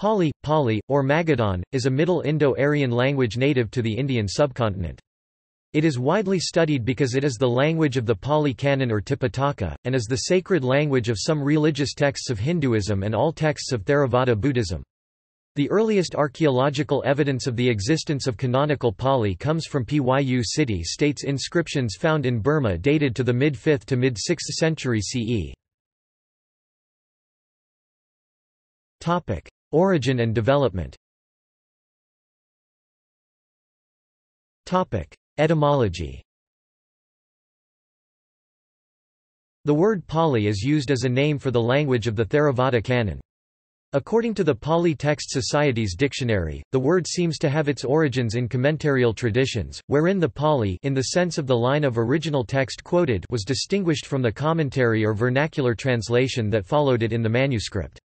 Pali, Pali, or Magadhan, is a Middle Indo-Aryan language native to the Indian subcontinent. It is widely studied because it is the language of the Pali Canon or Tipitaka, and is the sacred language of some religious texts of Hinduism and all texts of Theravada Buddhism. The earliest archaeological evidence of the existence of canonical Pali comes from Pyu city states inscriptions found in Burma dated to the mid-5th to mid-6th century CE. Origin and development Etymology The word Pali is used as a name for the language of the Theravada canon. According to the Pali Text Society's dictionary, the word seems to have its origins in commentarial traditions, wherein the Pali in the sense of the line of original text quoted was distinguished from the commentary or vernacular translation that followed it in the manuscript.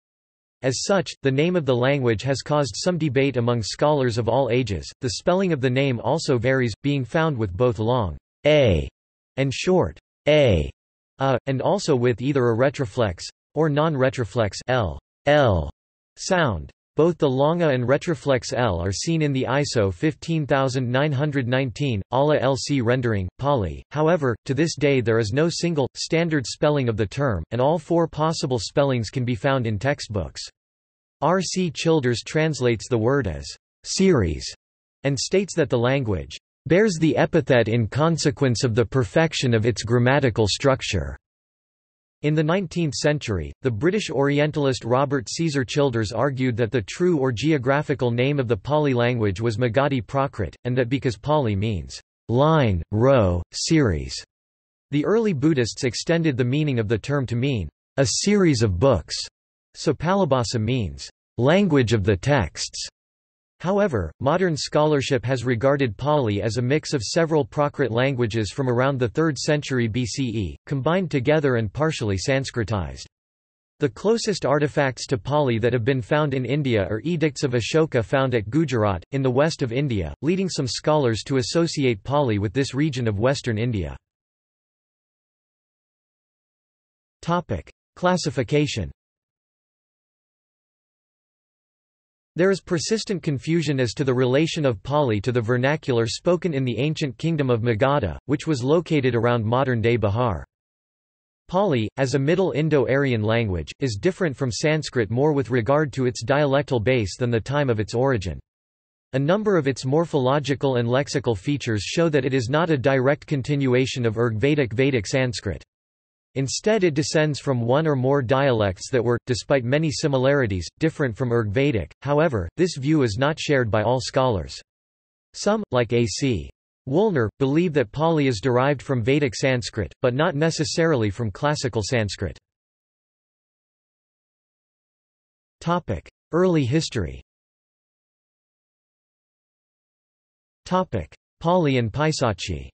As such, the name of the language has caused some debate among scholars of all ages. The spelling of the name also varies, being found with both long a and short a, a and also with either a retroflex or non-retroflex l, l sound. Both the longa and retroflex L are seen in the ISO 15919, ALA LC rendering, Pali. However, to this day there is no single, standard spelling of the term, and all four possible spellings can be found in textbooks. R. C. Childers translates the word as series, and states that the language bears the epithet in consequence of the perfection of its grammatical structure. In the 19th century, the British Orientalist Robert Caesar Childers argued that the true or geographical name of the Pali language was Magadhi Prakrit, and that because Pali means line, row, series, the early Buddhists extended the meaning of the term to mean a series of books, so Palibhasa means language of the texts. However, modern scholarship has regarded Pali as a mix of several Prakrit languages from around the 3rd century BCE, combined together and partially Sanskritized. The closest artifacts to Pali that have been found in India are edicts of Ashoka found at Gujarat, in the west of India, leading some scholars to associate Pali with this region of western India. Classification There is persistent confusion as to the relation of Pali to the vernacular spoken in the ancient kingdom of Magadha, which was located around modern-day Bihar. Pali, as a Middle Indo-Aryan language, is different from Sanskrit more with regard to its dialectal base than the time of its origin. A number of its morphological and lexical features show that it is not a direct continuation of Rigvedic Vedic Sanskrit. Instead it descends from one or more dialects that were, despite many similarities, different from Rigvedic, however, this view is not shared by all scholars. Some, like A.C. Woolner, believe that Pali is derived from Vedic Sanskrit, but not necessarily from classical Sanskrit. Early history Pali and Paisachi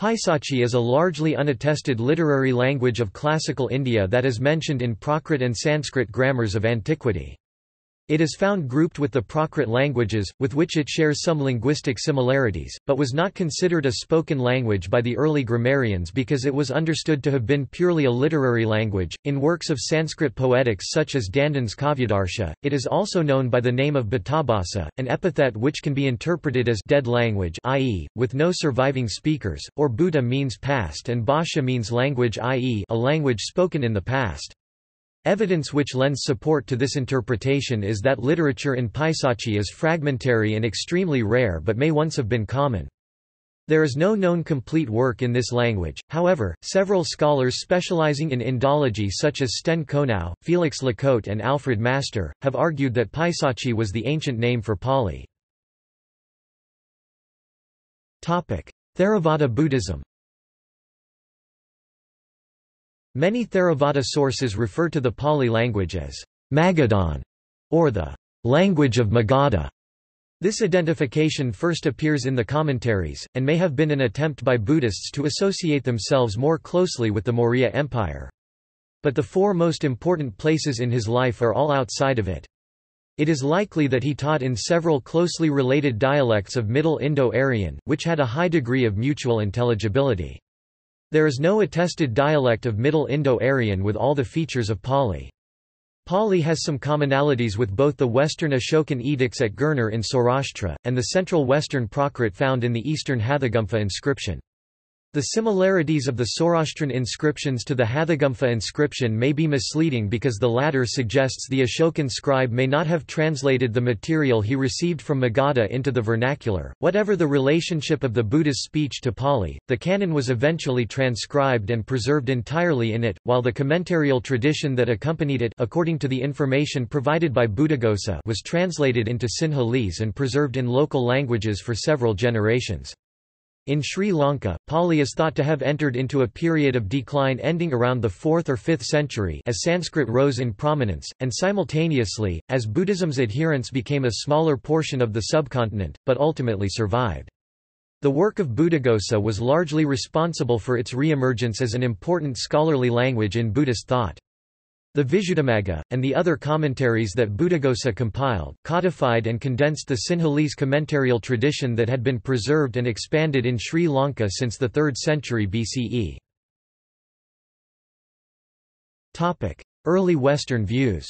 Paisachi is a largely unattested literary language of classical India that is mentioned in Prakrit and Sanskrit grammars of antiquity. It is found grouped with the Prakrit languages, with which it shares some linguistic similarities, but was not considered a spoken language by the early grammarians because it was understood to have been purely a literary language. In works of Sanskrit poetics such as Dandin's Kavyadarsha, it is also known by the name of Bhutabhasa, an epithet which can be interpreted as dead language, i.e., with no surviving speakers, or Bhuta means past and Bhasha means language, i.e., a language spoken in the past. Evidence which lends support to this interpretation is that literature in Paisachi is fragmentary and extremely rare but may once have been common. There is no known complete work in this language, however, several scholars specializing in Indology such as Sten Konow, Felix Lacôte and Alfred Master, have argued that Paisachi was the ancient name for Pali. Theravada Buddhism Many Theravada sources refer to the Pali language as Magadhan or the language of Magadha. This identification first appears in the commentaries, and may have been an attempt by Buddhists to associate themselves more closely with the Maurya Empire. But the four most important places in his life are all outside of it. It is likely that he taught in several closely related dialects of Middle Indo-Aryan, which had a high degree of mutual intelligibility. There is no attested dialect of Middle Indo-Aryan with all the features of Pali. Pali has some commonalities with both the Western Ashokan edicts at Girnar in Saurashtra, and the central Western Prakrit found in the Eastern Hathigumpha inscription. The similarities of the Saurashtran inscriptions to the Hathigumpha inscription may be misleading because the latter suggests the Ashokan scribe may not have translated the material he received from Magadha into the vernacular. Whatever the relationship of the Buddha's speech to Pali, the canon was eventually transcribed and preserved entirely in it, while the commentarial tradition that accompanied it according to the information provided by Buddhaghosa was translated into Sinhalese and preserved in local languages for several generations. In Sri Lanka, Pali is thought to have entered into a period of decline ending around the 4th or 5th century as Sanskrit rose in prominence, and simultaneously, as Buddhism's adherents became a smaller portion of the subcontinent, but ultimately survived. The work of Buddhaghosa was largely responsible for its re-emergence as an important scholarly language in Buddhist thought. The Visuddhimagga, and the other commentaries that Buddhaghosa compiled, codified and condensed the Sinhalese commentarial tradition that had been preserved and expanded in Sri Lanka since the 3rd century BCE. Early Western views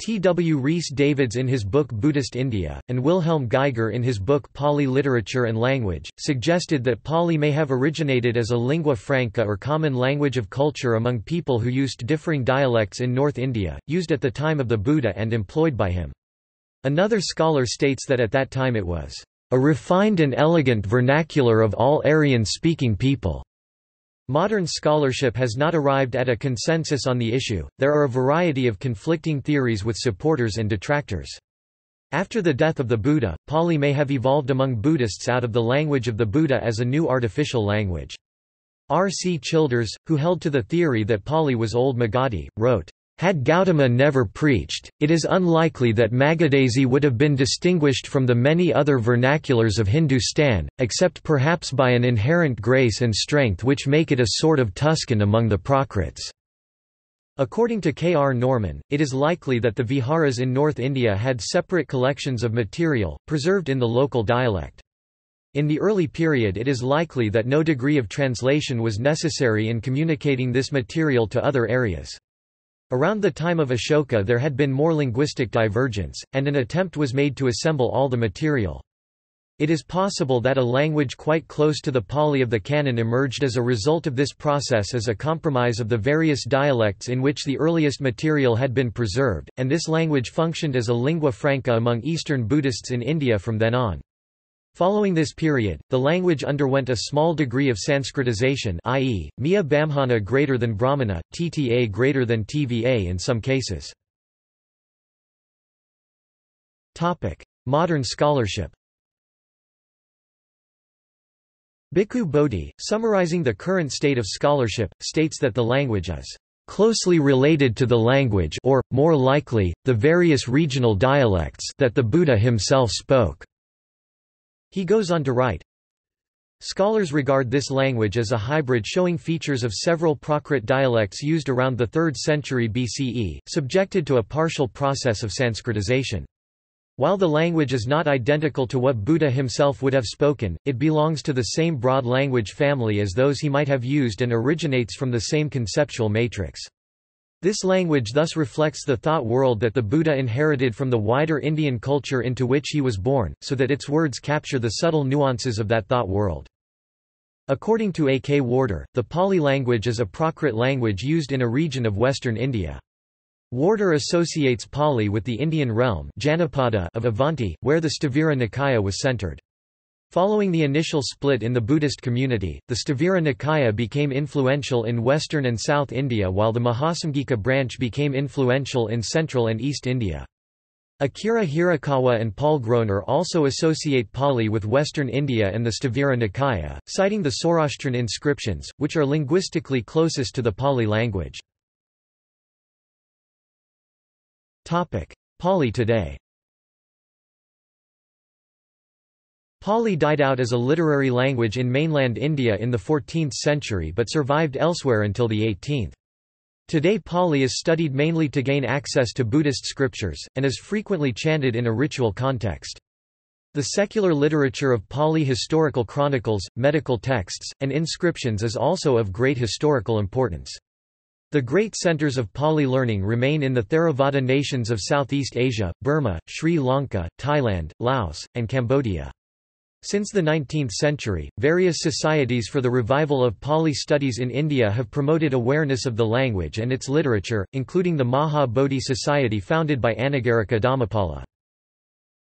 T. W. Rhys Davids in his book Buddhist India, and Wilhelm Geiger in his book Pali Literature and Language, suggested that Pali may have originated as a lingua franca or common language of culture among people who used differing dialects in North India, used at the time of the Buddha and employed by him. Another scholar states that at that time it was a refined and elegant vernacular of all Aryan-speaking people. Modern scholarship has not arrived at a consensus on the issue, there are a variety of conflicting theories with supporters and detractors. After the death of the Buddha, Pali may have evolved among Buddhists out of the language of the Buddha as a new artificial language. R. C. Childers, who held to the theory that Pali was Old Magadhi, wrote, had Gautama never preached, it is unlikely that Magadhese would have been distinguished from the many other vernaculars of Hindustan, except perhaps by an inherent grace and strength which make it a sort of Tuscan among the Prakrits. According to K. R. Norman, it is likely that the viharas in North India had separate collections of material, preserved in the local dialect. In the early period it is likely that no degree of translation was necessary in communicating this material to other areas. Around the time of Ashoka there had been more linguistic divergence, and an attempt was made to assemble all the material. It is possible that a language quite close to the Pali of the canon emerged as a result of this process as a compromise of the various dialects in which the earliest material had been preserved, and this language functioned as a lingua franca among Eastern Buddhists in India from then on. Following this period, the language underwent a small degree of Sanskritization i.e., Miya Bamhana greater than Brahmana, TTA greater than TVA in some cases. Modern scholarship Bhikkhu Bodhi, summarizing the current state of scholarship, states that the language is closely related to the language or, more likely, the various regional dialects that the Buddha himself spoke. He goes on to write, Scholars regard this language as a hybrid showing features of several Prakrit dialects used around the 3rd century BCE, subjected to a partial process of Sanskritization. While the language is not identical to what Buddha himself would have spoken, it belongs to the same broad language family as those he might have used and originates from the same conceptual matrix. This language thus reflects the thought world that the Buddha inherited from the wider Indian culture into which he was born, so that its words capture the subtle nuances of that thought world. According to A. K. Warder, the Pali language is a Prakrit language used in a region of western India. Warder associates Pali with the Indian realm of Avanti, where the Sthavira Nikaya was centered. Following the initial split in the Buddhist community, the Sthavira Nikaya became influential in western and south India while the Mahasamgika branch became influential in central and east India. Akira Hirakawa and Paul Groner also associate Pali with western India and the Sthavira Nikaya, citing the Saurashtran inscriptions, which are linguistically closest to the Pali language. Pali today Pali died out as a literary language in mainland India in the 14th century but survived elsewhere until the 18th. Today Pali is studied mainly to gain access to Buddhist scriptures, and is frequently chanted in a ritual context. The secular literature of Pali historical chronicles, medical texts, and inscriptions is also of great historical importance. The great centers of Pali learning remain in the Theravada nations of Southeast Asia, Burma, Sri Lanka, Thailand, Laos, and Cambodia. Since the 19th century, various societies for the revival of Pali studies in India have promoted awareness of the language and its literature, including the Maha Bodhi Society founded by Anagarika Dharmapala.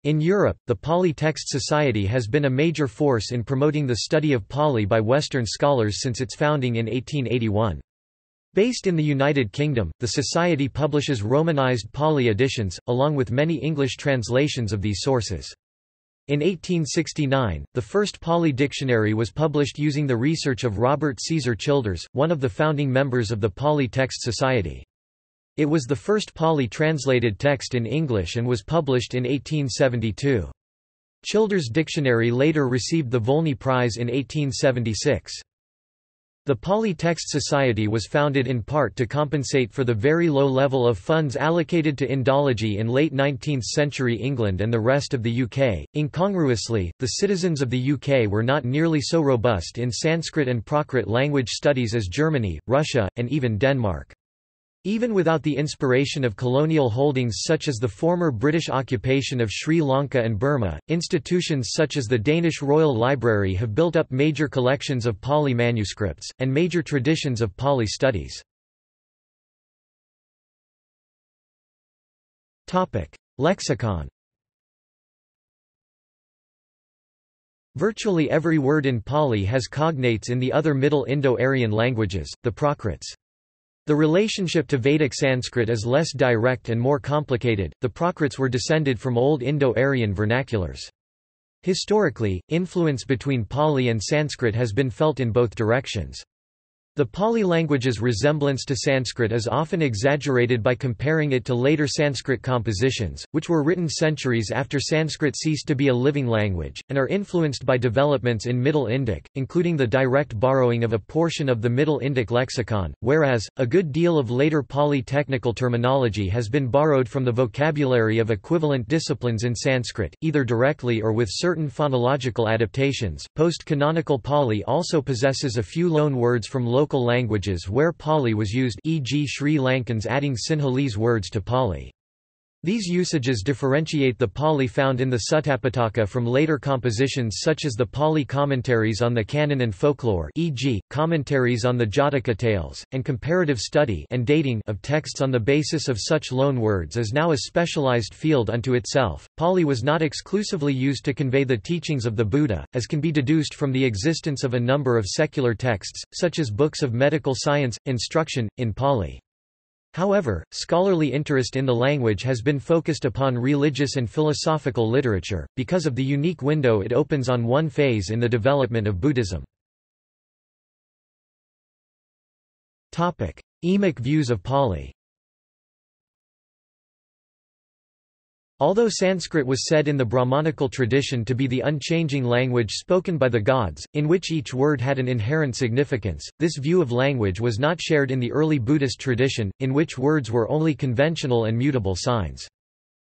In Europe, the Pali Text Society has been a major force in promoting the study of Pali by Western scholars since its founding in 1881. Based in the United Kingdom, the Society publishes Romanized Pali editions, along with many English translations of these sources. In 1869, the first Pali dictionary was published using the research of Robert Caesar Childers, one of the founding members of the Pali Text Society. It was the first Pali translated text in English and was published in 1872. Childers' dictionary later received the Volney Prize in 1876. The Pali Text Society was founded in part to compensate for the very low level of funds allocated to Indology in late 19th-century England and the rest of the UK. Incongruously, the citizens of the UK were not nearly so robust in Sanskrit and Prakrit language studies as Germany, Russia, and even Denmark. Even without the inspiration of colonial holdings such as the former British occupation of Sri Lanka and Burma, institutions such as the Danish Royal Library have built up major collections of Pali manuscripts, and major traditions of Pali studies. Lexicon Virtually every word in Pali has cognates in the other Middle Indo-Aryan languages, the Prakrits. The relationship to Vedic Sanskrit is less direct and more complicated. The Prakrits were descended from Old Indo-Aryan vernaculars. Historically, influence between Pali and Sanskrit has been felt in both directions. The Pali language's resemblance to Sanskrit is often exaggerated by comparing it to later Sanskrit compositions, which were written centuries after Sanskrit ceased to be a living language, and are influenced by developments in Middle Indic, including the direct borrowing of a portion of the Middle Indic lexicon, whereas, a good deal of later Pali technical terminology has been borrowed from the vocabulary of equivalent disciplines in Sanskrit, either directly or with certain phonological adaptations. Post canonical Pali also possesses a few loan words from local local languages where Pali was used e.g. Sri Lankans adding Sinhalese words to Pali. These usages differentiate the Pali found in the Suttapitaka from later compositions such as the Pali commentaries on the canon and folklore e.g., commentaries on the Jataka tales, and comparative study and dating of texts on the basis of such loan words is now a specialized field unto itself. Pali was not exclusively used to convey the teachings of the Buddha, as can be deduced from the existence of a number of secular texts, such as books of medical science, instruction, in Pali. However, scholarly interest in the language has been focused upon religious and philosophical literature, because of the unique window it opens on one phase in the development of Buddhism. Emic views of Pali Although Sanskrit was said in the Brahmanical tradition to be the unchanging language spoken by the gods, in which each word had an inherent significance, this view of language was not shared in the early Buddhist tradition, in which words were only conventional and mutable signs.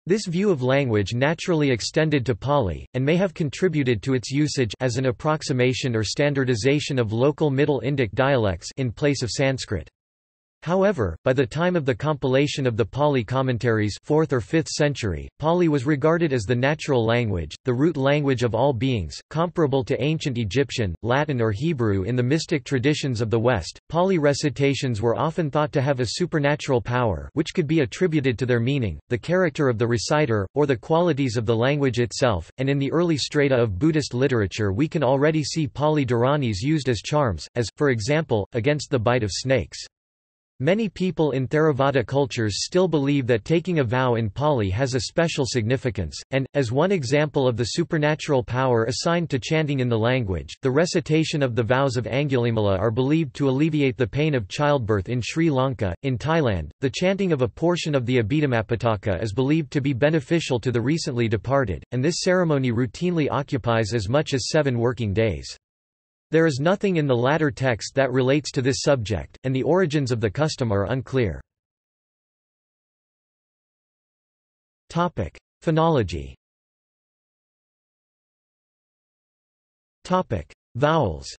This view of language naturally extended to Pali, and may have contributed to its usage as an approximation or standardization of local Middle Indic dialects in place of Sanskrit. However, by the time of the compilation of the Pali commentaries 4th or 5th century, Pali was regarded as the natural language, the root language of all beings, comparable to ancient Egyptian, Latin or Hebrew in the mystic traditions of the West. Pali recitations were often thought to have a supernatural power which could be attributed to their meaning, the character of the reciter, or the qualities of the language itself, and in the early strata of Buddhist literature we can already see Pali Dharanis used as charms, as, for example, against the bite of snakes. Many people in Theravada cultures still believe that taking a vow in Pali has a special significance, and, as one example of the supernatural power assigned to chanting in the language, the recitation of the vows of Angulimala are believed to alleviate the pain of childbirth in Sri Lanka. In Thailand, the chanting of a portion of the Abhidhammapitaka is believed to be beneficial to the recently departed, and this ceremony routinely occupies as much as seven working days. There is nothing in the latter text that relates to this subject, and the origins of the custom are unclear. Phonology Vowels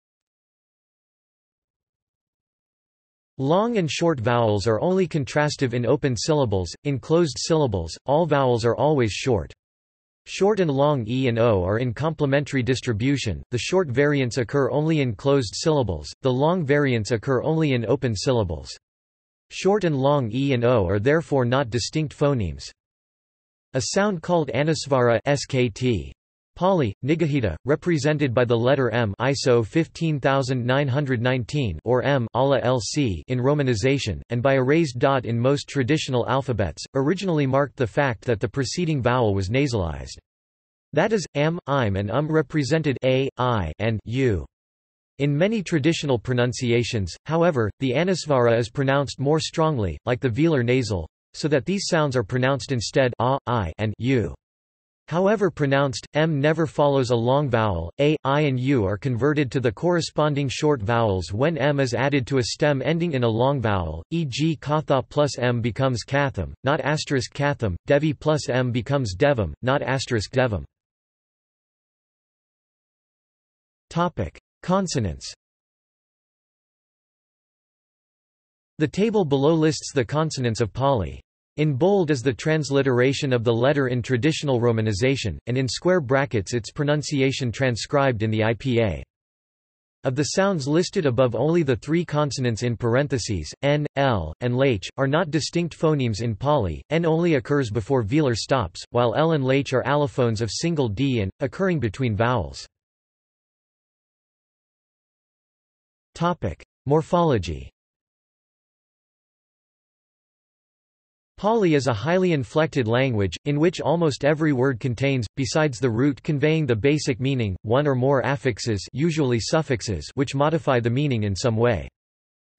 Long and short vowels are only contrastive in open syllables, in closed syllables, all vowels are always short. Short and long e and o are in complementary distribution, the short variants occur only in closed syllables, the long variants occur only in open syllables. Short and long e and o are therefore not distinct phonemes. A sound called anusvara SKT Pali, Niggahita, represented by the letter M ISO 15919 or M LC in romanization, and by a raised dot in most traditional alphabets, originally marked the fact that the preceding vowel was nasalized. That is, am, im and um represented a, i, and u. In many traditional pronunciations, however, the anusvara is pronounced more strongly, like the velar nasal, so that these sounds are pronounced instead a, i, and u. However pronounced, m never follows a long vowel, a, i and u are converted to the corresponding short vowels when m is added to a stem ending in a long vowel, e.g. katha plus m becomes katham, not asterisk katham, devi plus m becomes devam, not asterisk devam. Consonants The table below lists the consonants of Pali. In bold is the transliteration of the letter in traditional romanization, and in square brackets its pronunciation transcribed in the IPA. Of the sounds listed above only the three consonants in parentheses, n, l, and lh, are not distinct phonemes in Pali, n only occurs before velar stops, while l and lh are allophones of single d and, occurring between vowels. Morphology Pali is a highly inflected language, in which almost every word contains, besides the root conveying the basic meaning, one or more affixes usually suffixes which modify the meaning in some way.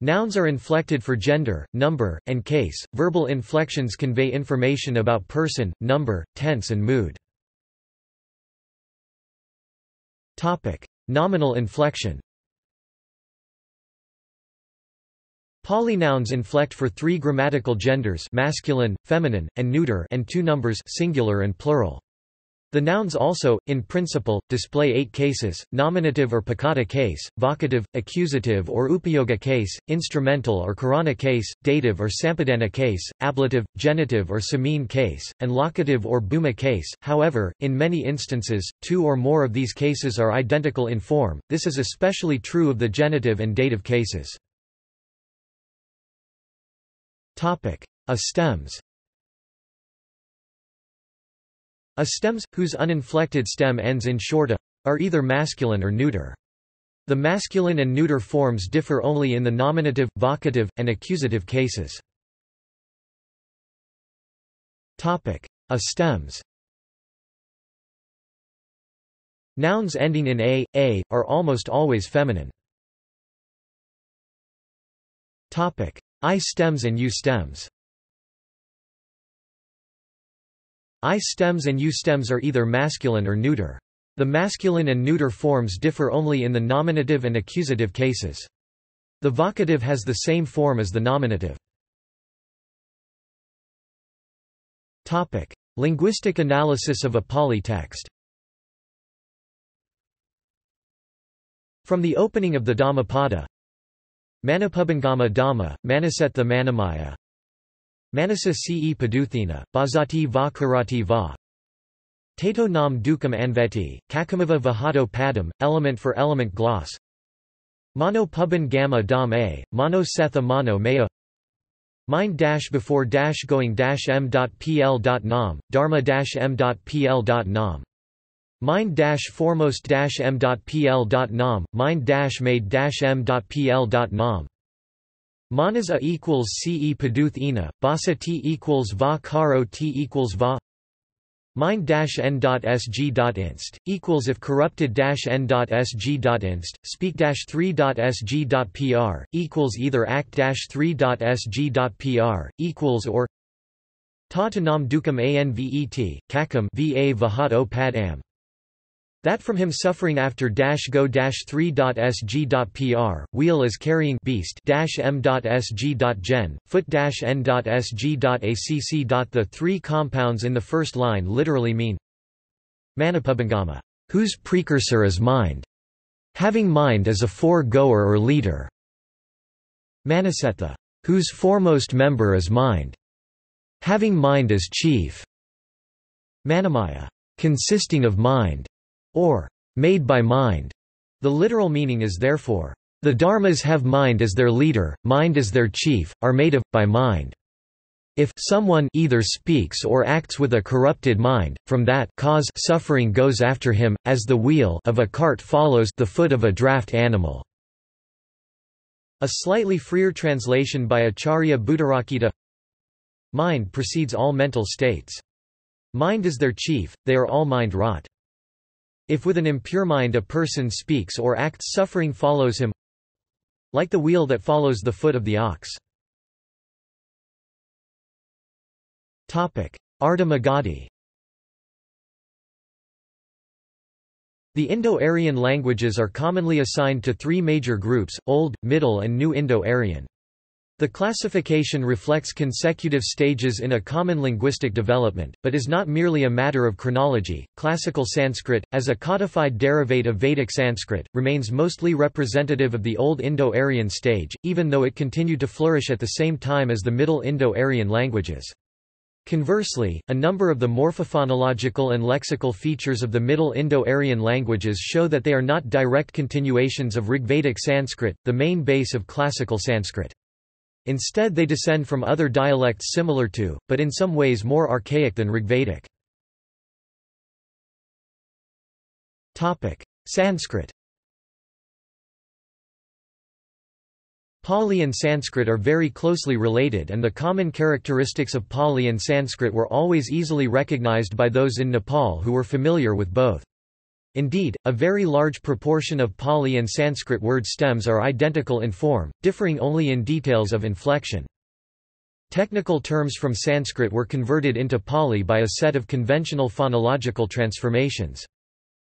Nouns are inflected for gender, number, and case. Verbal inflections convey information about person, number, tense and mood. Topic: Nominal inflection. Pali nouns inflect for three grammatical genders masculine, feminine, and neuter and two numbers singular and plural. The nouns also, in principle, display eight cases, nominative or piccata case, vocative, accusative or upayoga case, instrumental or karana case, dative or sampadana case, ablative, genitive or samine case, and locative or bhuma case. However, in many instances, two or more of these cases are identical in form, this is especially true of the genitive and dative cases. Topic: A stems. A stems, whose uninflected stem ends in short a, are either masculine or neuter. The masculine and neuter forms differ only in the nominative, vocative, and accusative cases. Topic: A stems. Nouns ending in a, a, are almost always feminine. Topic: I stems and U stems. I stems and U stems are either masculine or neuter. The masculine and neuter forms differ only in the nominative and accusative cases. The vocative has the same form as the nominative. Topic: Linguistic analysis of a Pali text. From the opening of the Dhammapada, Manapubangama Dhamma, Manasetha Manamaya. Manasa ce Paduthina, Bhazati va Karati va. Tato nam dukam anveti, Kakamava vahato padam, element for element gloss. Mono puban gamma dam a, mono setha mono maya. Mind dash before dash going dash nam, dharma dash m dot pl dot nam Mind dash foremost dash m pl nom, mind dash made dash m pl dot nom. Manas a equals ce paduth ina, basa t equals va karo t equals va. Mind dash n sg inst equals if corrupted dash n sg inst speak dash three sg pr equals either act dash three sg pr equals or ta nam dukam anvet kakam va vahat o pad am that from him suffering after dash go dash 3.sg.pr, wheel is carrying beast dash m.sg.gen, foot dash n.sg.acc. The three compounds in the first line literally mean Manapubangama, whose precursor is mind, having mind as a fore-goer or leader. Manasetha, whose foremost member is mind, having mind as chief. Manamaya, consisting of mind, or made by mind. The literal meaning is therefore, the dharmas have mind as their leader, mind as their chief, are made of, by mind. If someone either speaks or acts with a corrupted mind, from that cause suffering goes after him, as the wheel of a cart follows the foot of a draft animal. A slightly freer translation by Acharya Buddharakkhita Mind precedes all mental states. Mind is their chief, they are all mind-wrought. If with an impure mind a person speaks or acts suffering follows him like the wheel that follows the foot of the ox. Ardha Magadhi The Indo-Aryan languages are commonly assigned to three major groups, Old, Middle and New Indo-Aryan. The classification reflects consecutive stages in a common linguistic development, but is not merely a matter of chronology. Classical Sanskrit, as a codified derivate of Vedic Sanskrit, remains mostly representative of the Old Indo-Aryan stage, even though it continued to flourish at the same time as the Middle Indo-Aryan languages. Conversely, a number of the morphophonological and lexical features of the Middle Indo-Aryan languages show that they are not direct continuations of Rigvedic Sanskrit, the main base of classical Sanskrit. Instead they descend from other dialects similar to, but in some ways more archaic than Rigvedic. Sanskrit Pali and Sanskrit are very closely related and the common characteristics of Pali and Sanskrit were always easily recognized by those in Nepal who were familiar with both. Indeed, a very large proportion of Pali and Sanskrit word stems are identical in form, differing only in details of inflection. Technical terms from Sanskrit were converted into Pali by a set of conventional phonological transformations.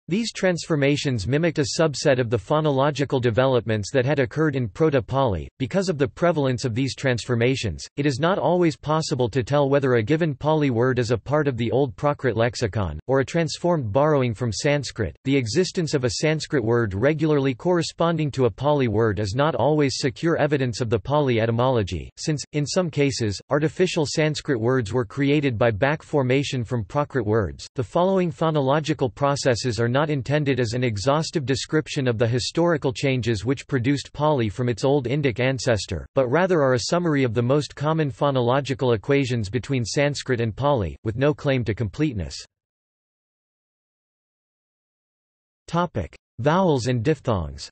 These transformations mimicked a subset of the phonological developments that had occurred in Proto-Pali. Because of the prevalence of these transformations, it is not always possible to tell whether a given Pali word is a part of the Old Prakrit lexicon, or a transformed borrowing from Sanskrit. The existence of a Sanskrit word regularly corresponding to a Pali word is not always secure evidence of the Pali etymology, since, in some cases, artificial Sanskrit words were created by back formation from Prakrit words. The following phonological processes are not intended as an exhaustive description of the historical changes which produced Pali from its Old Indic ancestor, but rather are a summary of the most common phonological equations between Sanskrit and Pali, with no claim to completeness. Vowels and diphthongs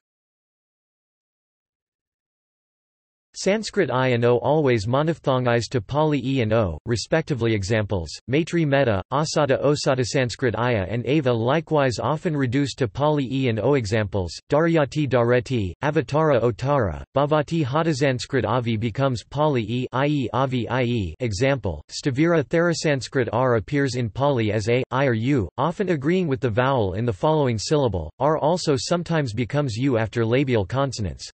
Sanskrit I and O always monophthongized to Pali E and O, respectively examples, Maitri Metta, Asata Osata Sanskrit Aya and Ava likewise often reduced to Pali E and O examples, Daryati Dareti, Avatara Otara, Bhavati Hata. Sanskrit Avi becomes Pali E i.e. Avi i.e. example, Stavira Therasanskrit R appears in Pali as A, I or U, often agreeing with the vowel in the following syllable, R also sometimes becomes U after labial consonants.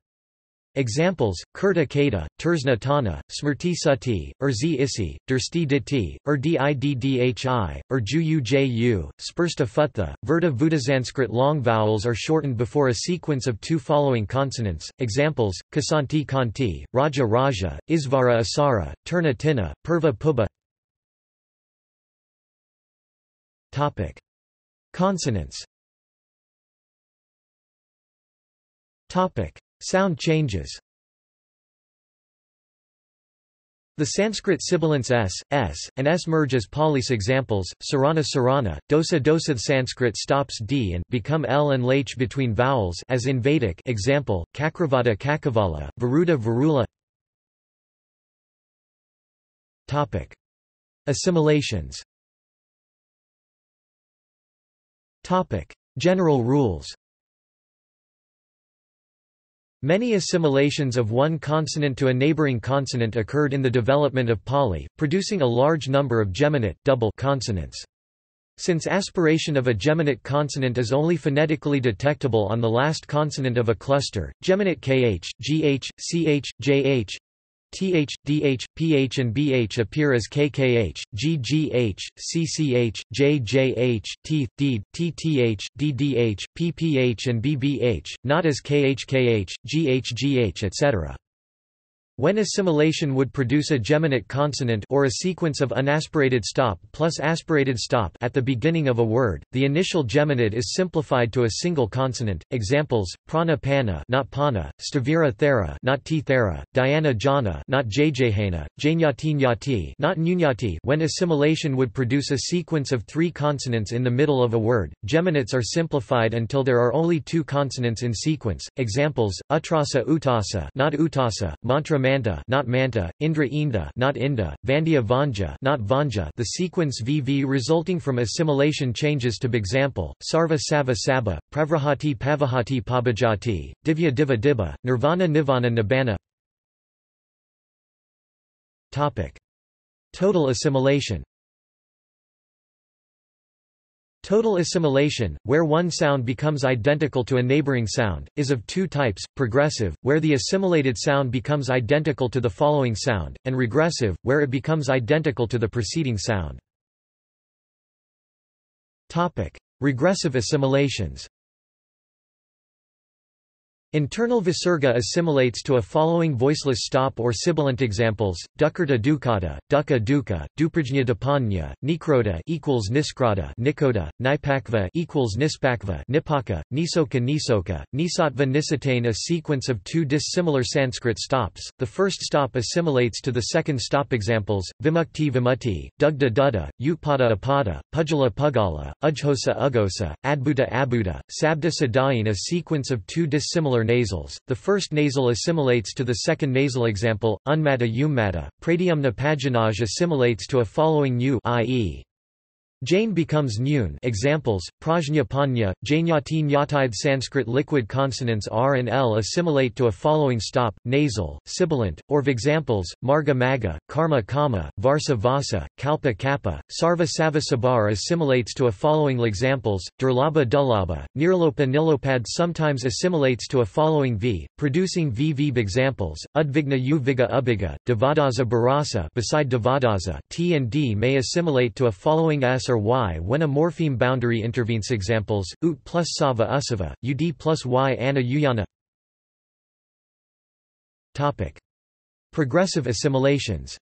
Examples, Kurta Kata, Tersna Tana, Smrti Sati, Urzi Isi, Dursti Diti, Ur Diddhi, Ur Juyu Ju, Spursta Futha, Verta Sanskrit long vowels are shortened before a sequence of two following consonants. Examples, Kasanti Kanti, Raja Raja, Isvara Asara, Turna Tina, Purva Puba Topic. Consonants Sound changes The Sanskrit sibilants s, s, and s merge as Pali's examples, sarana sarana, dosa dosa Sanskrit stops d and become l and lh between vowels as in Vedic example, kakravada kakavala, varuda varula Topic. Assimilations Topic. General rules Many assimilations of one consonant to a neighboring consonant occurred in the development of Pali, producing a large number of geminate double consonants. Since aspiration of a geminate consonant is only phonetically detectable on the last consonant of a cluster, geminate kh, gh, ch, jh, th, dh, ph and bh appear as kkh, ggh, cch, jjh, teeth, deed, tth, ddh, pph and bbh, not as khkh, ghgh etc. When assimilation would produce a geminate consonant or a sequence of unaspirated stop plus aspirated stop at the beginning of a word, the initial geminate is simplified to a single consonant. Examples: prana pana, not pana; stavira thera, not t thera; dhyana not jjhana; janyati nyati, not nyunyati. When assimilation would produce a sequence of three consonants in the middle of a word, geminates are simplified until there are only two consonants in sequence. Examples: utrasa utasa, not utasa; mantra manta not manta, indra inda not inda, vandya vanja not vanja. The sequence VV resulting from assimilation changes to Example, sarva sava saba, pravrahati pavahati pabajati, divya diva dibba, nirvana nivana nibbana. Total assimilation Total assimilation, where one sound becomes identical to a neighboring sound, is of two types, progressive, where the assimilated sound becomes identical to the following sound, and regressive, where it becomes identical to the preceding sound. Topic. Regressive assimilations Internal visarga assimilates to a following voiceless stop or sibilant examples: dukkata dukata, dukkha dukkha, duprajna dapanya, nikrota equals niskrata, nikoda, nipakva equals nispakva, nipaka, nisoka nisoka, nisatva nisatane. A sequence of two dissimilar Sanskrit stops. The first stop assimilates to the second stop examples: vimukti vimutti, dugda dudda, upada apada, pujala pugala, ujhosa ugosa, adbhuta abuda, sabda sadayin. A sequence of two dissimilar nasals. The first nasal assimilates to the second nasal example, unmata ummata. Pradyumna paginaj assimilates to a following u i.e. Jain becomes Nyun. Examples, Prajna Panya, Jainyati Nyatide Sanskrit liquid consonants R and L assimilate to a following stop, nasal, sibilant, or examples, Marga Maga, Karma Kama, Varsa Vasa, Kalpa Kappa, Sarva Sava Sabar assimilates to a following examples, Durlaba Dullaba, Nirlopa Nilopad sometimes assimilates to a following V, producing VV examples, Udvigna Uviga Ubiga, Devadaza Barasa beside Devadaza T and D may assimilate to a following S or y when a morpheme boundary intervenes. Examples, ut plus sava usava, ud plus y anna uyana. Progressive assimilations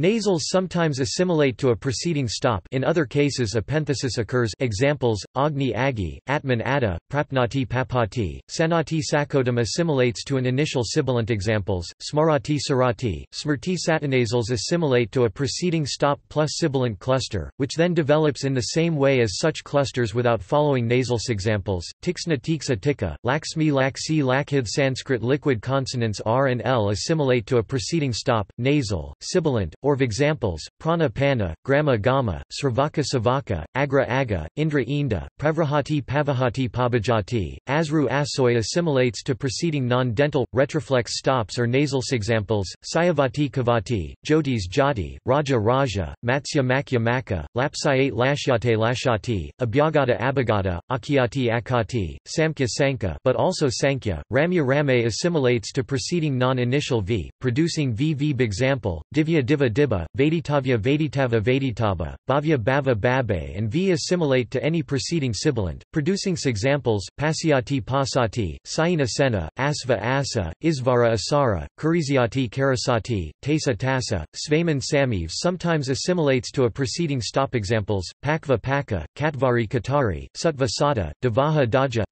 Nasals sometimes assimilate to a preceding stop. In other cases epenthesis occurs. Examples, Agni Agi, Atman Ada, Prapnati Papati, Sanati Sakodam assimilates to an initial sibilant. Examples, Smarati Sarati, Smrti Satanasals assimilate to a preceding stop plus sibilant cluster, which then develops in the same way as such clusters without following nasal examples, Tiksna Tiksa Tika, Laksmi Laksi Lakhith Sanskrit liquid consonants R and L assimilate to a preceding stop, nasal, sibilant, or examples, prana pana, grama gama, sravaka savaka, agra aga, indra inda, pravrahati pavahati pabajati, asru asoy assimilates to preceding non-dental, retroflex stops or nasal examples, sayavati kavati, jyotis jati, raja raja, matsya makya maka, lapsayate lashyate lashati, abhyagata abhagata, akyati akati, samkhya sanka but also sankhya, ramya rame assimilates to preceding non-initial v, producing vv example, divya diva Dibba, Vaiditavya Vaiditava Vaiditava, Bhavya Bhava Babe and V assimilate to any preceding sibilant, producing examples, Pasyati Pasati, Sayina Sena, Asva Asa, Isvara Asara, Kurizyati Karasati, Tasa Tasa, Svayman Samiv sometimes assimilates to a preceding stop examples, Pakva Paka, Katvari Katari, Sutva Sata, Davaha Daja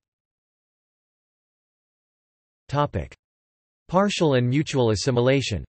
Topic. Partial and mutual assimilation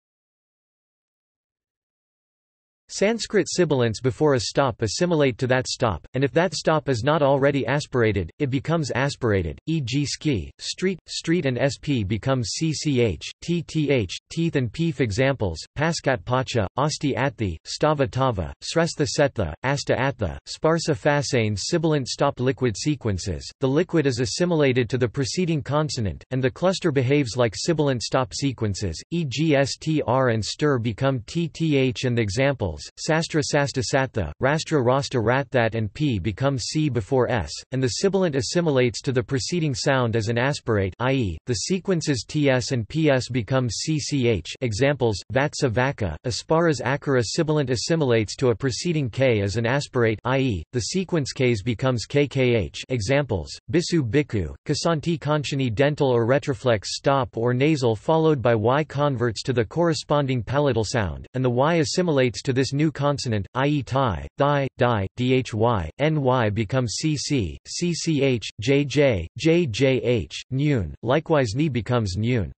Sanskrit sibilants before a stop assimilate to that stop, and if that stop is not already aspirated, it becomes aspirated, e.g. ski, street, street and sp becomes cch, tth, teeth and pif examples, paskat pacha, asti athi, stava tava, srestha setha, asta atha, sparsa fasane sibilant stop liquid sequences, the liquid is assimilated to the preceding consonant, and the cluster behaves like sibilant stop sequences, e.g. str and stir become tth and the examples examples, Sastra Sasta Satha, Rastra Rasta Ratthat and p become c before s, and the sibilant assimilates to the preceding sound as an aspirate i.e., the sequences ts and ps become cch examples, Vatsa Vaka, Asparas Akara sibilant assimilates to a preceding k as an aspirate i.e., the sequence ks becomes kkh examples, Bisu Biku, Kasanti Kanchani dental or retroflex stop or nasal followed by y converts to the corresponding palatal sound, and the y assimilates to this new consonant, i.e. thai, thigh, di, dhy, ny becomes cc, cch, jj, jjh, nyun, likewise ni becomes nyun.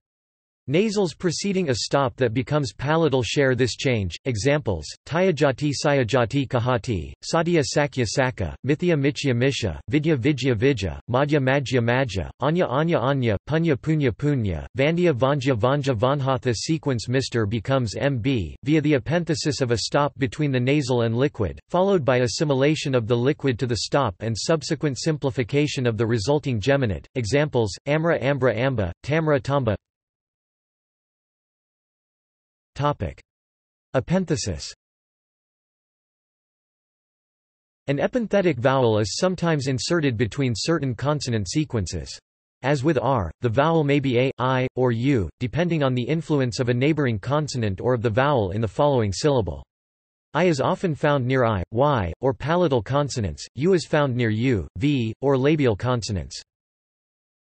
Nasals preceding a stop that becomes palatal share this change. Examples: Tyajati Sayajati Kahati, Satya Sakya Saka, Mithya Michya Misha, Vidya Vijya Vijja, Madhya Madhya Madhya, Anya Anya Anya, Punya Punya Punya, Vandya Vanja Vanja Vanhatha sequence Mr becomes MB, via the epenthesis of a stop between the nasal and liquid, followed by assimilation of the liquid to the stop and subsequent simplification of the resulting geminate. Examples: Amra Ambra Amba, Tamra Tamba Epenthesis An epenthetic vowel is sometimes inserted between certain consonant sequences. As with r, the vowel may be a, i, or u, depending on the influence of a neighboring consonant or of the vowel in the following syllable. I is often found near i, y, or palatal consonants, u is found near u, v, or labial consonants.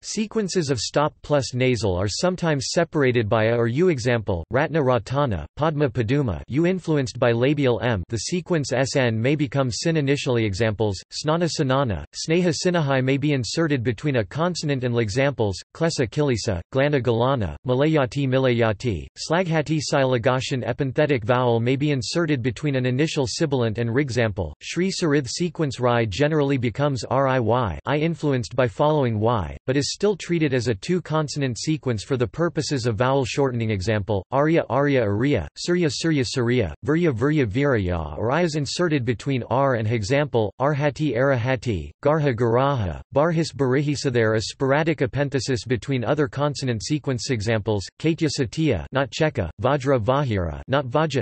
Sequences of stop plus nasal are sometimes separated by a or u. Example: Ratna Ratana, Padma Paduma. U influenced by labial m. The sequence sn may become sin initially. Examples: Snana Sanana, Sneha Sinahai may be inserted between a consonant and l. examples: Klesa Kilisa, Glana Galana, Malayati Milayati. Slaghati Silagashan epenthetic vowel may be inserted between an initial sibilant and rigsample. Shri Sarith sequence ri generally becomes riy, i influenced by following y, but is is still treated as a two-consonant sequence for the purposes of vowel shortening example, arya arya arya, surya surya surya, virya virya viraya or i is inserted between r and example, arhati arahati, garha garaha, barhis barihisa there is sporadic epenthesis between other consonant sequence examples, katya satya not cheka, vajra vahira not vaja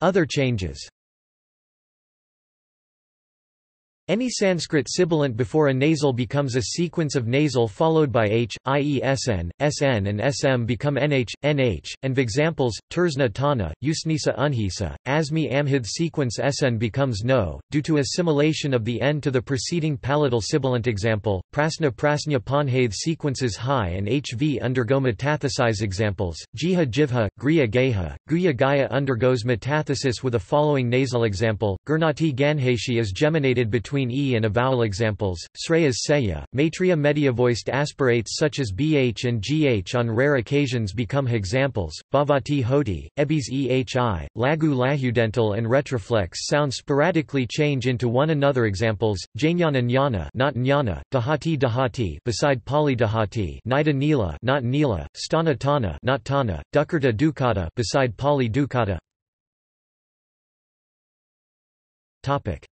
Other changes Any Sanskrit sibilant before a nasal becomes a sequence of nasal followed by h, i.e. sn, sn and sm become nh, nh, and examples, tersna tana, usnisa unhisa, asmi amhith sequence sn becomes no, due to assimilation of the n to the preceding palatal sibilant example, prasna prasnya panhaith sequences high and hv undergo metathesize examples, jiha jivha, griya geha, guya gaya undergoes metathesis with a following nasal example, gurnati ganheshi is geminated between between e and a vowel examples, sreyas seya, matria mediavoiced aspirates such as bh and gh on rare occasions become examples, bhavati hoti, ebis ehi, lagu lahudental and retroflex sounds sporadically change into one another examples, jnana jnana not jnana, dahati dahati beside pali dahati nida nila not nila, stana tana not tana, dukkata dukata beside pali dukata Topic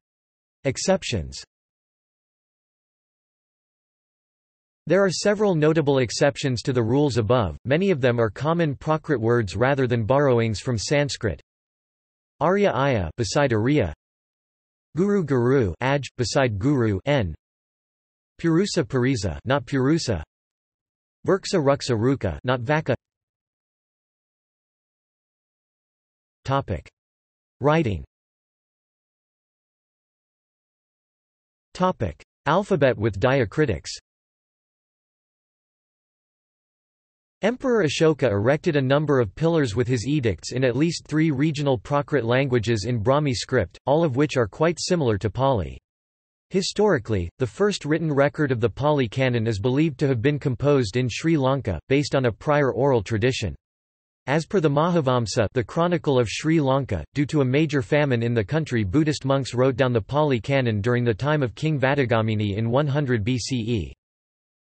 Exceptions. There are several notable exceptions to the rules above, many of them are common Prakrit words rather than borrowings from Sanskrit. Arya Aya beside Arya. Guru Guru aj, beside Guru n. Purusa Purisa not Purusa. Virksa Ruksa Ruka not Vaka. Topic. Writing Topic: Alphabet with diacritics. Emperor Ashoka erected a number of pillars with his edicts in at least three regional Prakrit languages in Brahmi script, all of which are quite similar to Pali. Historically, the first written record of the Pali canon is believed to have been composed in Sri Lanka, based on a prior oral tradition. As per the Mahavamsa the Chronicle of Sri Lanka, due to a major famine in the country Buddhist monks wrote down the Pali Canon during the time of King Vattagamani in 100 BCE.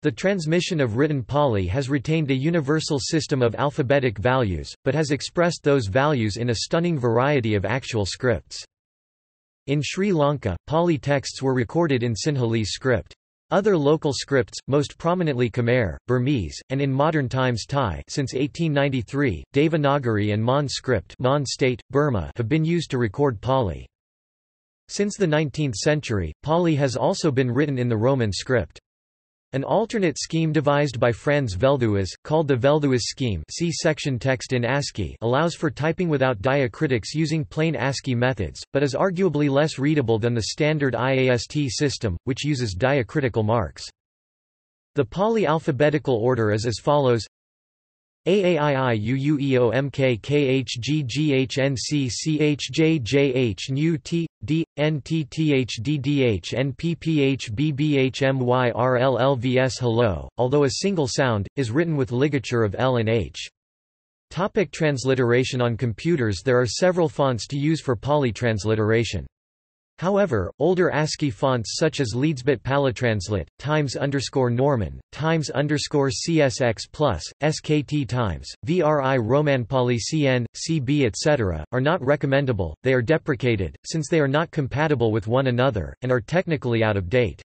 The transmission of written Pali has retained a universal system of alphabetic values, but has expressed those values in a stunning variety of actual scripts. In Sri Lanka, Pali texts were recorded in Sinhalese script. Other local scripts, most prominently Khmer, Burmese, and in modern times Thai since 1893, Devanagari and Mon script Mon state, Burma have been used to record Pali. Since the 19th century, Pali has also been written in the Roman script. An alternate scheme devised by Franz Velthuis, called the Velthuis scheme see section text in ASCII allows for typing without diacritics using plain ASCII methods, but is arguably less readable than the standard IAST system, which uses diacritical marks. The Pali alphabetical order is as follows AAIUUEOMKKHGGHNCCHJJH NU T D NTTHDDH NPPHBBHMYRLLVS Hello, although a single sound, is written with ligature of L and H. Topic transliteration On computers there are several fonts to use for Pali transliteration. However, older ASCII fonts such as Leedsbit PaliTranslit, Times Norman, Times CSX Plus, SKT Times, VRI Romanpali CN, CB etc., are not recommendable, they are deprecated, since they are not compatible with one another, and are technically out of date.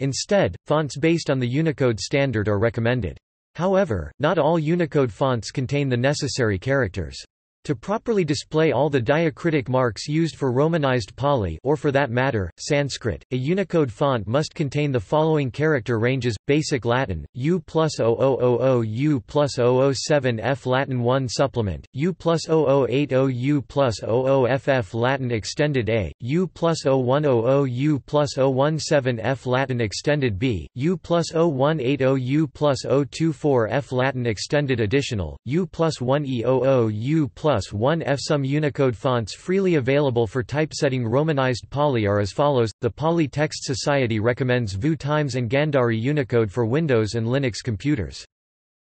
Instead, fonts based on the Unicode standard are recommended. However, not all Unicode fonts contain the necessary characters. To properly display all the diacritic marks used for Romanized Pali or for that matter, Sanskrit, a Unicode font must contain the following character ranges, Basic Latin, U plus 0000 U plus 007 F Latin 1 Supplement, U plus 0080 U plus 00FF Latin Extended A, U plus 0100 U plus 017 F Latin Extended B, U plus 0180 U plus 024 F Latin Extended Additional, U plus 1E00 U plus plus 1 F. Some Unicode fonts freely available for typesetting Romanized Pali are as follows. The Pali Text Society recommends VU Times and Gandhari Unicode for Windows and Linux computers.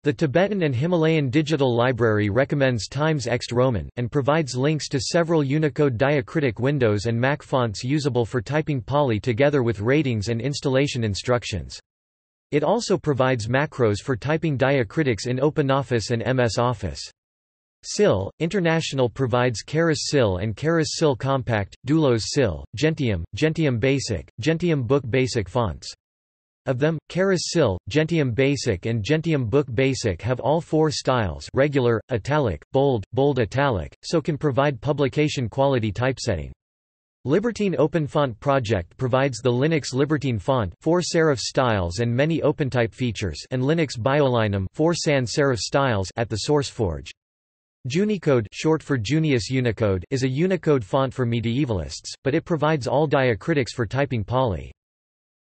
The Tibetan and Himalayan Digital Library recommends Times Ext Roman, and provides links to several Unicode diacritic Windows and Mac fonts usable for typing Pali together with ratings and installation instructions. It also provides macros for typing diacritics in OpenOffice and MS Office. SIL, International provides Charis SIL and Charis SIL Compact, Doulos SIL, Gentium, Gentium Basic, Gentium Book Basic fonts. Of them, Charis SIL, Gentium Basic and Gentium Book Basic have all four styles regular, italic, bold, bold italic, so can provide publication quality typesetting. Libertine OpenFont project provides the Linux Libertine font, four serif styles and many OpenType features, and Linux BioLinum, four sans serif styles at the SourceForge. Junicode short for Junius Unicode is a Unicode font for medievalists, but it provides all diacritics for typing Pali.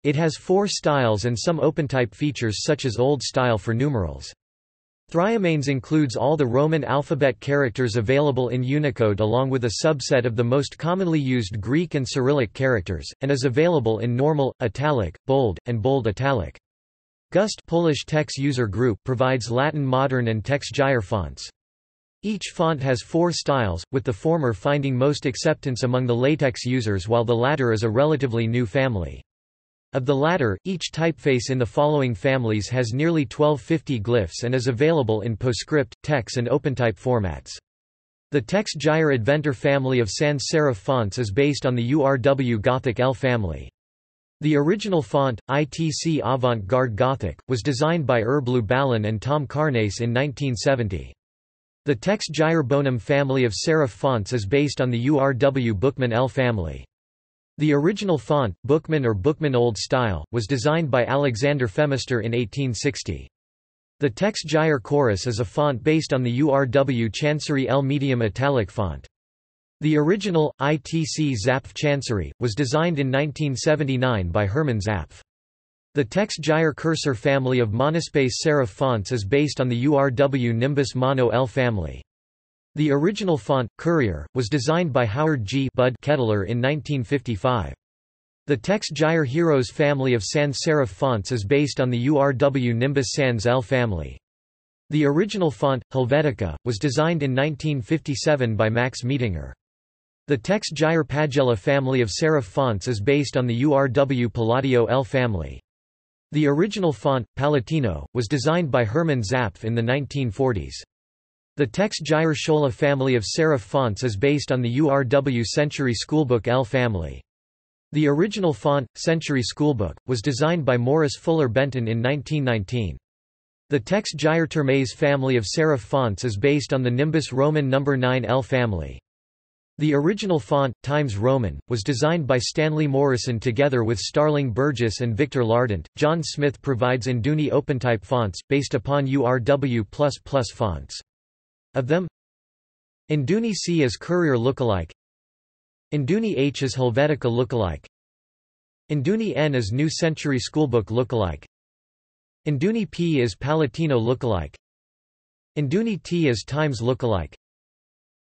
It has four styles and some OpenType features such as Old Style for numerals. Thryomanes includes all the Roman alphabet characters available in Unicode along with a subset of the most commonly used Greek and Cyrillic characters, and is available in normal, italic, bold, and bold italic. Gust Polish Text User Group provides Latin Modern and Text Gyre fonts. Each font has four styles, with the former finding most acceptance among the LaTeX users while the latter is a relatively new family. Of the latter, each typeface in the following families has nearly 1250 glyphs and is available in PostScript, TeX and OpenType formats. The TeX Gyre Adventor family of sans serif fonts is based on the URW Gothic L family. The original font, ITC Avant-Garde Gothic, was designed by Herb Lubalin and Tom Carnase in 1970. The TeX Gyre Bonum family of serif fonts is based on the URW Bookman L family. The original font, Bookman or Bookman Old Style, was designed by Alexander Phemister in 1860. The TeX Gyre Chorus is a font based on the URW Chancery L medium italic font. The original, ITC Zapf Chancery, was designed in 1979 by Hermann Zapf. The TeX Gyre cursor family of monospace serif fonts is based on the URW Nimbus Mono L family. The original font, Courier, was designed by Howard G. Bud Kettler in 1955. The TeX Gyre Heros family of sans serif fonts is based on the URW Nimbus Sans L family. The original font, Helvetica, was designed in 1957 by Max Miedinger. The TeX Gyre Pagella family of serif fonts is based on the URW Palladio L family. The original font, Palatino, was designed by Hermann Zapf in the 1940s. The TeX Gyre family of serif fonts is based on the URW Century Schoolbook L family. The original font, Century Schoolbook, was designed by Morris Fuller Benton in 1919. The TeX Gyre Termes family of serif fonts is based on the Nimbus Roman No. 9L family. The original font, Times Roman, was designed by Stanley Morison together with Starling Burgess and Victor Lardent. John Smith provides Induni OpenType fonts, based upon URW fonts. Of them, Induni C is Courier lookalike, Induni H is Helvetica lookalike, Induni N is New Century Schoolbook lookalike, Induni P is Palatino lookalike, Induni T is Times lookalike,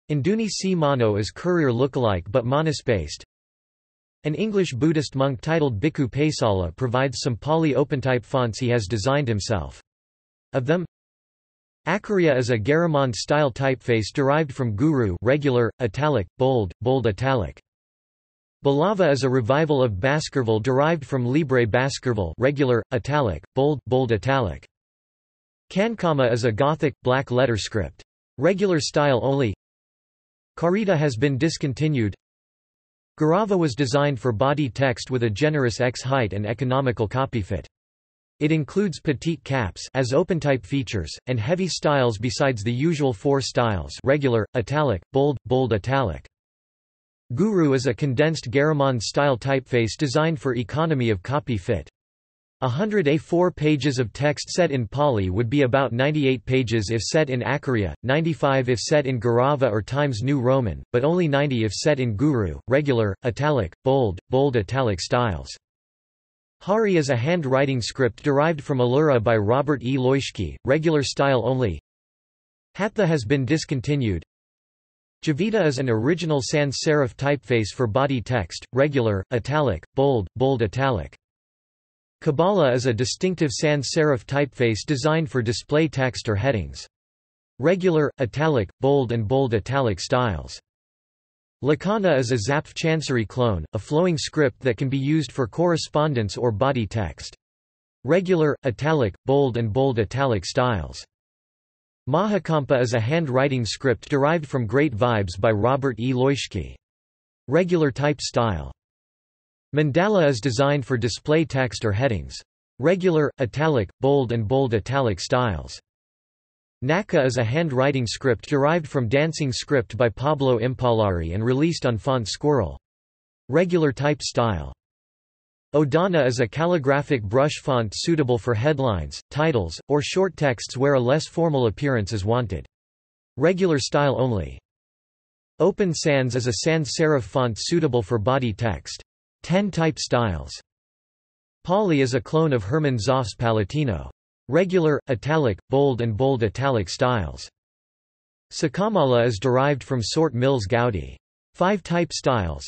Induni C. Mono is Courier lookalike but monospaced. An English Buddhist monk titled Bhikkhu Pesala provides some Pali OpenType fonts he has designed himself. Of them, Acharya is a Garamond-style typeface derived from Guru regular, italic, bold, bold italic. Balava is a revival of Baskerville derived from Libre Baskerville regular, italic, bold, bold italic. Cankama is a Gothic, black letter script. Regular style only Carita has been discontinued. Garava was designed for body text with a generous X height and economical copyfit. It includes petite caps as OpenType features, and heavy styles besides the usual four styles regular, italic, bold, bold italic. Guru is a condensed Garamond-style typeface designed for economy of copy fit. A hundred A4 pages of text set in Pali would be about 98 pages if set in Acharya, 95 if set in Garava or Times New Roman, but only 90 if set in Guru, regular, italic, bold, bold italic styles. Hari is a handwriting script derived from Allura by Robert E. Leuschke, regular style only. Hatha has been discontinued. Javita is an original sans serif typeface for body text, regular, italic, bold, bold italic. Kabbalah is a distinctive sans serif typeface designed for display text or headings. Regular, italic, bold and bold italic styles. Lakkhana is a Zapf Chancery clone, a flowing script that can be used for correspondence or body text. Regular, italic, bold and bold italic styles. Mahakampa is a handwriting script derived from Great Vibes by Robert E. Leuschke. Regular type style. Mandala is designed for display text or headings. Regular, italic, bold and bold italic styles. Naka is a handwriting script derived from Dancing script by Pablo Impallari and released on Font Squirrel. Regular type style. Odana is a calligraphic brush font suitable for headlines, titles, or short texts where a less formal appearance is wanted. Regular style only. Open Sans is a sans serif font suitable for body text. 10 type styles. Pali is a clone of Hermann Zapf's Palatino. Regular, italic, bold and bold italic styles. Sakamala is derived from Sort Mills Goudy. 5 type styles.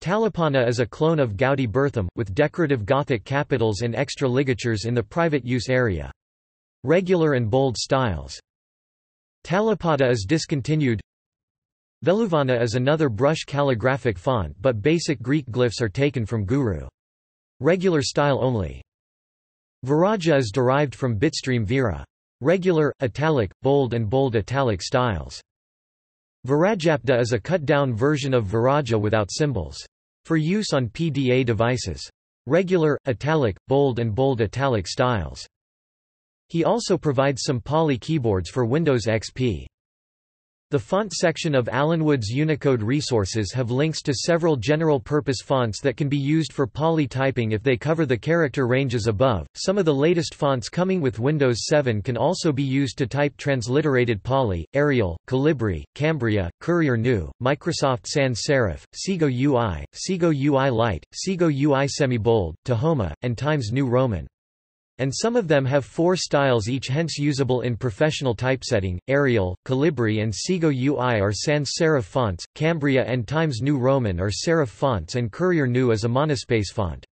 Talapana is a clone of Goudy Bertham, with decorative Gothic capitals and extra ligatures in the private use area. Regular and bold styles. Talipada is discontinued Veluvana is another brush calligraphic font but basic Greek glyphs are taken from Guru. Regular style only. Viraja is derived from Bitstream Vera. Regular, italic, bold and bold italic styles. Virajapda is a cut-down version of Viraja without symbols. For use on PDA devices. Regular, italic, bold and bold italic styles. He also provides some Pali keyboards for Windows XP. The font section of Alan Wood's Unicode resources have links to several general-purpose fonts that can be used for Pali typing if they cover the character ranges above. Some of the latest fonts coming with Windows 7 can also be used to type transliterated Pali, Arial, Calibri, Cambria, Courier New, Microsoft Sans Serif, Segoe UI, Segoe UI Lite, Segoe UI Semi-Bold, Tahoma, and Times New Roman and some of them have four styles each hence usable in professional typesetting. Arial, Calibri and Segoe UI are sans serif fonts, Cambria and Times New Roman are serif fonts and Courier New is a monospace font.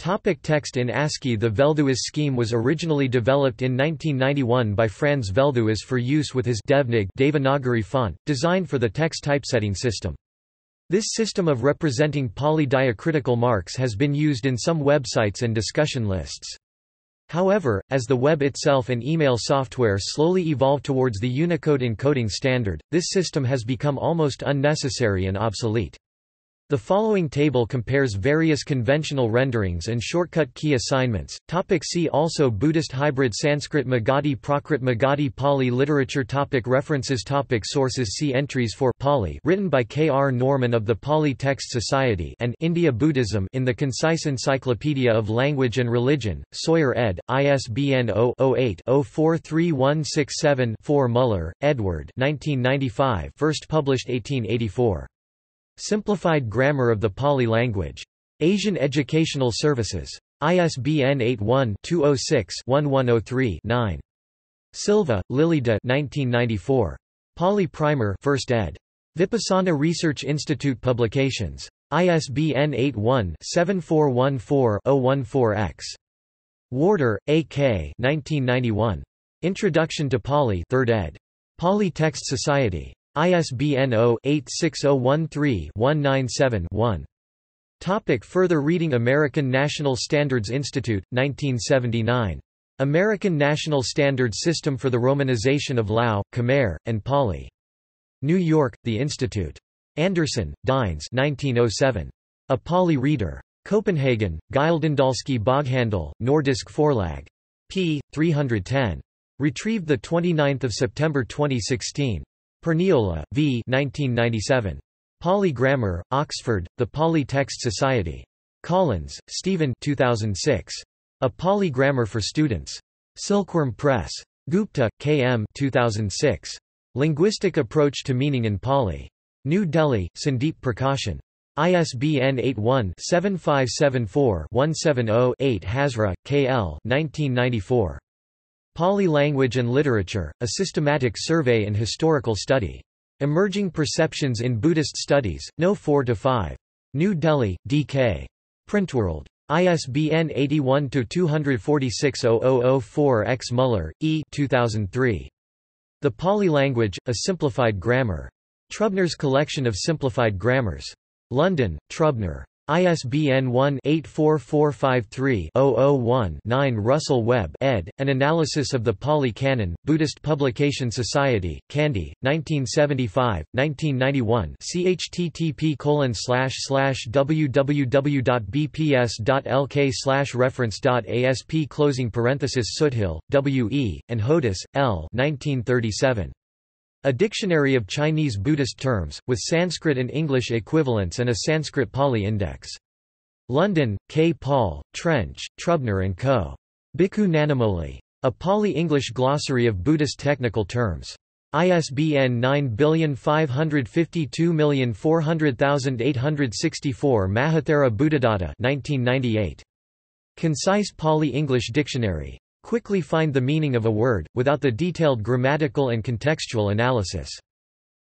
Topic text in ASCII The Velthuis scheme was originally developed in 1991 by Franz Velthuis for use with his devnag Devanagari font, designed for the text typesetting system. This system of representing Pali diacritical marks has been used in some websites and discussion lists. However, as the web itself and email software slowly evolve towards the Unicode encoding standard, this system has become almost unnecessary and obsolete. The following table compares various conventional renderings and shortcut key assignments. Topic see also Buddhist hybrid Sanskrit Magadhi Prakrit Magadhi Pali literature topic References topic Sources See entries for Pali written by K. R. Norman of the Pali Text Society and India Buddhism in the Concise Encyclopedia of Language and Religion, Sawyer ed., ISBN 0-08-043167-4 Muller, Edward 1995 first published 1884. Simplified Grammar of the Pali Language. Asian Educational Services. ISBN 81-206-1103-9. Silva, Lilida 1994. Pali Primer 1st ed. Vipassana Research Institute Publications. ISBN 81-7414-014-X. Warder, A. K. 1991. Introduction to Pali 3rd ed. Pali Text Society. ISBN 0-86013-197-1. Topic further reading American National Standards Institute, 1979. American National Standards System for the Romanization of Lao, Khmer, and Pali. New York, The Institute. Andersen, Dines 1907. A Pali Reader. Copenhagen, Gyldendalske Boghandel, Nordisk Forlag. p. 310. Retrieved 29 September 2016. Perniola, V. 1997. Pali Grammar, Oxford, The Pali Text Society. Collins, Stephen 2006. A Pali Grammar for Students. Silkworm Press. Gupta, K. M. 2006. Linguistic Approach to Meaning in Pali. New Delhi, Sandeep Prakashan. ISBN 81-7574-170-8 Hazra, K. L. 1994. Pali Language and Literature, A Systematic Survey and Historical Study. Emerging Perceptions in Buddhist Studies, No. 4–5. New Delhi, D.K. Printworld. ISBN 81-246-0004-X Muller, E. 2003. The Pali Language, A Simplified Grammar. Trubner's Collection of Simplified Grammars. London, Trubner. ISBN 1-84453-001-9 Russell Webb ed., An Analysis of the Pali Canon, Buddhist Publication Society, Kandy, 1975, 1991 chttp www.bps.lk reference.asp closing parenthesis Soothill, W. E., and Hodous, L. 1937. A dictionary of Chinese Buddhist terms, with Sanskrit and English equivalents and a Sanskrit-Pali index. London, K. Paul, Trench, Trubner & Co. Bhikkhu Nanamoli. A Pali-English glossary of Buddhist technical terms. ISBN 97824000864 Mahathera Buddhadatta 1998. Concise Pali-English Dictionary. Quickly find the meaning of a word, without the detailed grammatical and contextual analysis.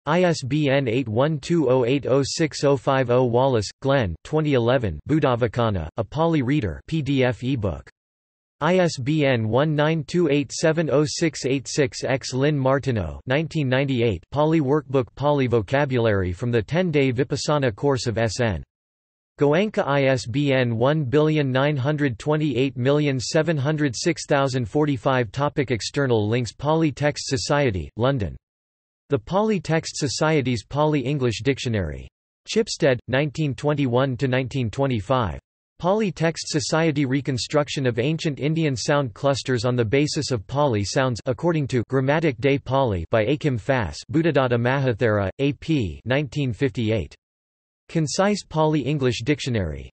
ISBN 8120806050 Wallis, Glenn 2011 Buddhavacana, a Pali Reader PDF ebook. ISBN 1928706686-X Lynn Martineau 1998 Pali Workbook Pali Vocabulary from the 10-day Vipassana course of SN. Goenka ISBN 1928706045 Topic External links Pali Text Society, London. The Pali Text Society's Pali-English Dictionary. Chipstead, 1921–1925. Pali Text Society Reconstruction of Ancient Indian Sound Clusters on the Basis of Pali Sounds according to Grammatic Day Pali by Achim Fahs Buddhadatta Mahathera, A.P. 1958. Concise Pali English Dictionary.